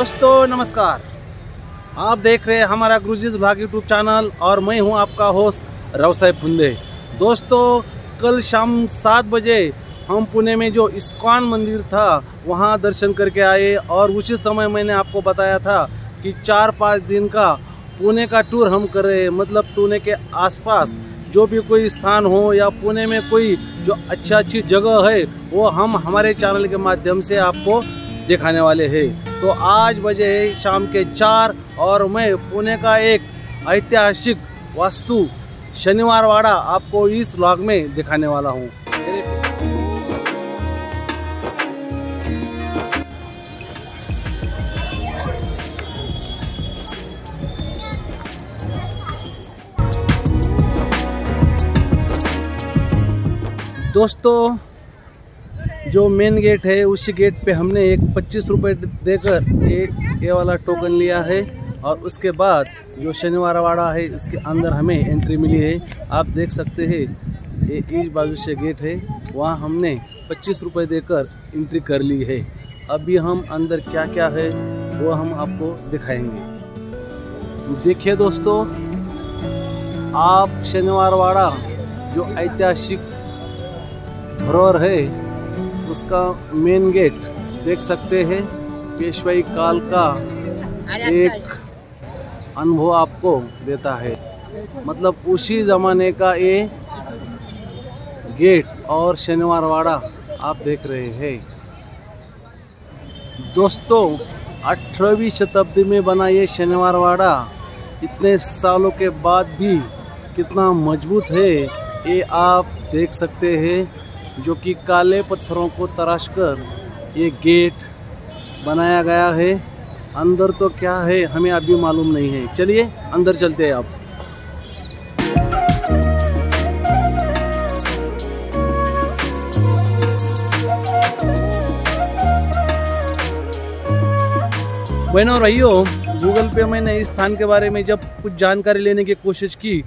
दोस्तों, नमस्कार। आप देख रहे हैं हमारा गुरुजीज भाग यूट्यूब चैनल और मैं हूँ आपका होस्ट रवसाई फुंदे। दोस्तों, कल शाम सात बजे हम पुणे में जो इस्कॉन मंदिर था, वहाँ दर्शन करके आए और उसी समय मैंने आपको बताया था कि चार पाँच दिन का पुणे का टूर हम कर रहे हैं। मतलब पुणे के आसपास जो भी कोई स्थान हो या पुणे में कोई जो अच्छा अच्छी जगह है, वो हम हमारे चैनल के माध्यम से आपको दिखाने वाले हैं। तो आज बजे है शाम के चार और मैं पुणे का एक ऐतिहासिक वास्तु शनिवार वाड़ा आपको इस व्लॉग में दिखाने वाला हूँ। दोस्तों जो मेन गेट है, उसी गेट पे हमने एक पच्चीस रुपये देकर एक ये वाला टोकन लिया है। और उसके बाद जो शनिवार वाड़ा है, इसके अंदर हमें एंट्री मिली है। आप देख सकते हैं, ये इस बाजू से गेट है, वहाँ हमने पच्चीस रुपये देकर एंट्री कर ली है। अभी हम अंदर क्या क्या है, वो हम आपको दिखाएँगे। देखिए दोस्तों, आप शनिवार वाड़ा जो ऐतिहासिक धरोहर है उसका मेन गेट देख सकते हैं। पेशवाई काल का एक अनुभव आपको देता है। मतलब उसी ज़माने का ये गेट और शनिवार वाड़ा आप देख रहे हैं। दोस्तों अठारहवीं शताब्दी में बना ये शनिवार वाड़ा इतने सालों के बाद भी कितना मज़बूत है ये आप देख सकते हैं। जो कि काले पत्थरों को तराश कर ये गेट बनाया गया है। अंदर तो क्या है, हमें अभी मालूम नहीं है। चलिए, अंदर चलते हैं आप बहनों, रहियो गूगल पे मैंने इस स्थान के बारे में जब कुछ जानकारी लेने की कोशिश की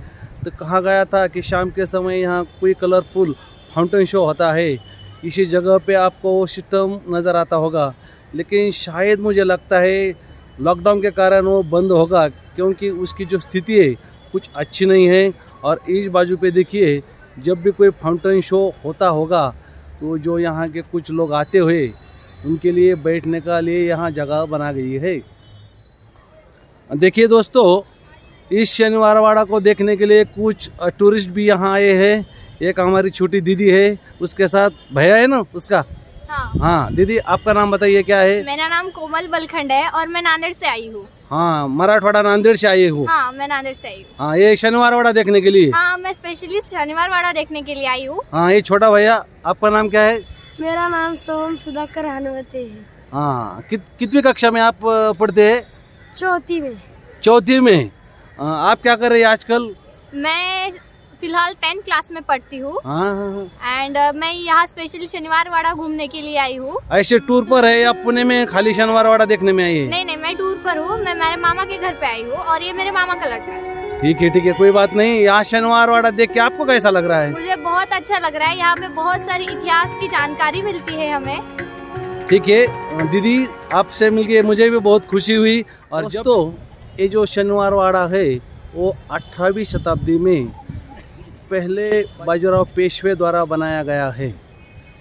तो कहा गया था कि शाम के समय यहाँ कोई कलरफुल फाउंटेन शो होता है। इसी जगह पे आपको वो सिस्टम नज़र आता होगा। लेकिन शायद मुझे लगता है लॉकडाउन के कारण वो बंद होगा, क्योंकि उसकी जो स्थिति है, कुछ अच्छी नहीं है। और इस बाजू पे देखिए, जब भी कोई फाउंटेन शो होता होगा तो जो यहाँ के कुछ लोग आते हुए, उनके लिए बैठने का लिए यहाँ जगह बना गई है। देखिए दोस्तों, इस शनिवार वाड़ा को देखने के लिए कुछ टूरिस्ट भी यहाँ आए हैं। एक हमारी छोटी दीदी है उसके साथ भैया है ना उसका? हाँ। हाँ दीदी आपका नाम बताइए क्या है? मेरा नाम कोमल बलखंड है और मैं नांदेड़ से आई हूँ। हाँ मराठवाड़ा नांदेड़ से आई हूँ? हाँ मैं नांदेड़ से आई हूँ। हाँ ये शनिवार वाड़ा देखने के लिए? हाँ मैं स्पेशली शनिवार वाड़ा देखने के लिए आई हूँ। हाँ ये छोटा भैया आपका नाम क्या है? मेरा नाम सोम सुधाकर हनुमती है। हाँ कित कितवी कक्षा में आप पढ़ते है? चौथी में। चौथी में। आप क्या कर रहे हैं आजकल? मैं फ़िलहाल टेंथ क्लास में पढ़ती हूँ। हाँ हाँ, हाँ। एंड मैं यहाँ स्पेशली शनिवार वाड़ा घूमने के लिए आई हूँ। ऐसे टूर पर है या पुणे में खाली शनिवार वाड़ा देखने में आई है? नहीं नहीं मैं टूर पर हूँ। मैं मेरे मामा के घर पे आई हूँ और ये मेरे मामा का लड़का है। ठीक है ठीक है कोई बात नहीं। यहाँ शनिवार वाड़ा देख के आपको कैसा लग रहा है? मुझे बहुत अच्छा लग रहा है। यहाँ पे बहुत सारी इतिहास की जानकारी मिलती है हमें। ठीक है दीदी आपसे मिलके मुझे भी बहुत खुशी हुई। और जब तो ये जो शनिवार वाड़ा है वो अठारहवीं शताब्दी में पहले बाजीराव पेशवे द्वारा बनाया गया है।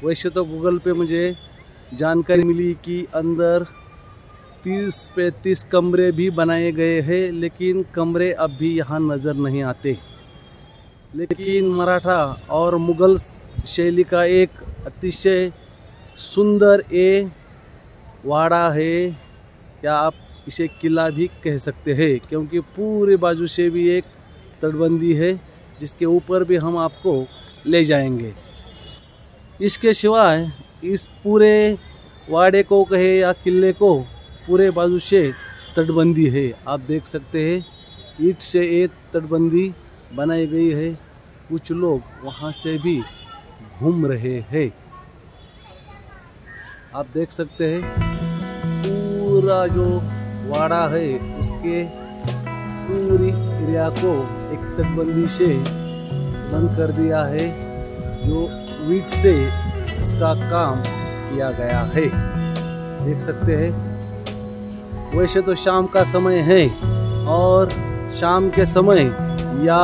वैसे तो गूगल पे मुझे जानकारी मिली कि अंदर तीस पैंतीस कमरे भी बनाए गए हैं, लेकिन कमरे अब भी यहाँ नज़र नहीं आते। लेकिन मराठा और मुग़ल शैली का एक अतिशय सुंदर ए वाड़ा है। या आप इसे किला भी कह सकते हैं? क्योंकि पूरे बाजू से भी एक तटबंदी है। जिसके ऊपर भी हम आपको ले जाएँगे। इसके सिवाय इस पूरे वाड़े को कहे या किले को पूरे बाजू से तटबंदी है। आप देख सकते हैं, ईट से एक तटबंदी बनाई गई है। कुछ लोग वहाँ से भी घूम रहे हैं। आप देख सकते हैं, पूरा जो वाड़ा है उसके पूरी एरिया को एक तटबंदी से बंद कर दिया है, जो वीट से उसका काम किया गया है। देख सकते हैं, वैसे तो शाम का समय है और शाम के समय या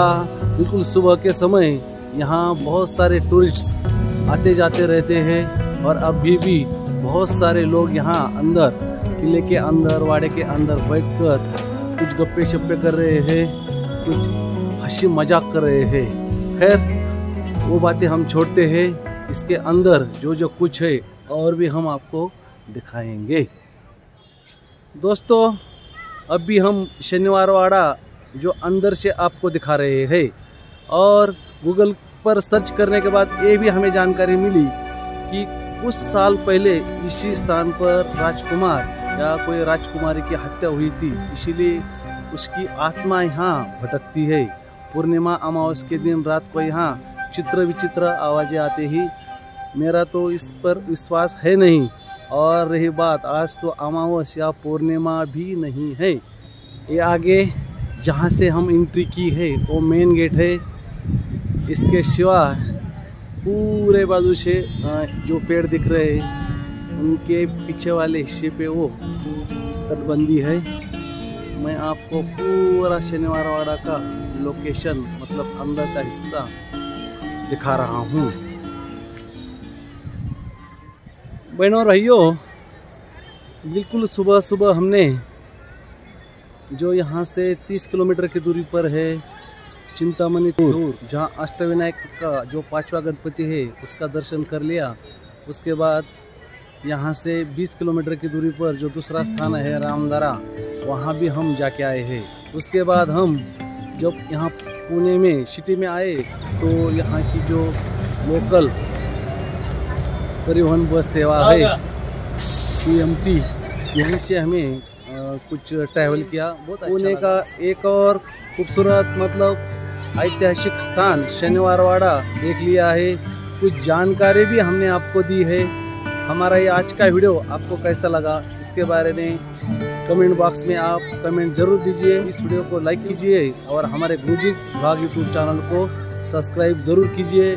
बिल्कुल सुबह के समय यहाँ बहुत सारे टूरिस्ट आते जाते रहते हैं और अभी भी बहुत सारे लोग यहाँ अंदर, किले के अंदर, वाड़े के अंदर बैठकर कुछ गप्पे शप्पे कर रहे हैं। कुछ हँसी मज़ाक कर रहे हैं। खैर, वो बातें हम छोड़ते हैं। इसके अंदर जो जो कुछ है, और भी हम आपको दिखाएँगे। दोस्तों अब भी हम शनिवार वाड़ा जो अंदर से आपको दिखा रहे हैं, और गूगल पर सर्च करने के बाद ये भी हमें जानकारी मिली कि कुछ साल पहले इसी स्थान पर राजकुमार या कोई राजकुमारी की हत्या हुई थी। इसीलिए उसकी आत्मा यहाँ भटकती है। पूर्णिमा अमावस के दिन रात को यहाँ चित्र विचित्र आवाज़ें आते ही। मेरा तो इस पर विश्वास है नहीं। और रही बात, आज तो अमावस या पूर्णिमा भी नहीं है। ये आगे जहाँ से हम एंट्री की है, वो मेन गेट है। इसके सिवा पूरे बाजू से जो पेड़ दिख रहे हैं, उनके पीछे वाले हिस्से पे वो तटबंदी है। मैं आपको पूरा शनिवार वाड़ा का लोकेशन मतलब अंदर का हिस्सा दिखा रहा हूँ। बहनों रहियो बिल्कुल सुबह सुबह हमने जो यहाँ से 30 किलोमीटर की दूरी पर है, चिंतामणि टूर, जहाँ अष्टविनायक का जो पांचवा गणपति है, उसका दर्शन कर लिया। उसके बाद यहाँ से 20 किलोमीटर की दूरी पर जो दूसरा स्थान है रामदरा वहाँ भी हम जाके आए हैं। उसके बाद हम जब यहाँ पुणे में सिटी में आए तो यहाँ की जो लोकल परिवहन बस सेवा है पी एम टी यहीं से हमें कुछ ट्रैवल किया। बहुत पुणे का एक और खूबसूरत मतलब ऐतिहासिक स्थान शनिवारवाड़ा देख लिया है। कुछ जानकारी भी हमने आपको दी है। हमारा ये आज का वीडियो आपको कैसा लगा इसके बारे में कमेंट बॉक्स में आप कमेंट ज़रूर दीजिए। इस वीडियो को लाइक कीजिए और हमारे गुरुजी भाग यूट्यूब चैनल को सब्सक्राइब ज़रूर कीजिए।